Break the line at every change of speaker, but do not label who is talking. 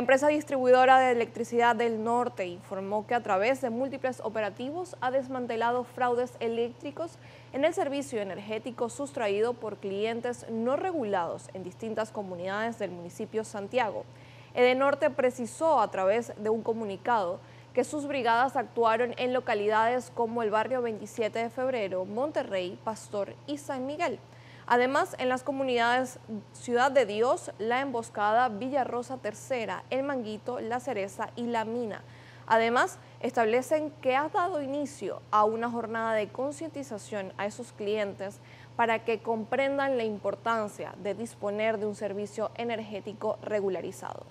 La empresa distribuidora de electricidad del norte informó que a través de múltiples operativos ha desmantelado fraudes eléctricos en el servicio energético sustraído por clientes no regulados en distintas comunidades del municipio Santiago. Edenorte precisó a través de un comunicado que sus brigadas actuaron en localidades como el barrio 27 de febrero, Monterrey, Pastor y San Miguel. Además, en las comunidades Ciudad de Dios, La Emboscada, Villa Rosa Tercera, El Manguito, La Cereza y La Mina. Además, establecen que ha dado inicio a una jornada de concientización a esos clientes para que comprendan la importancia de disponer de un servicio energético regularizado.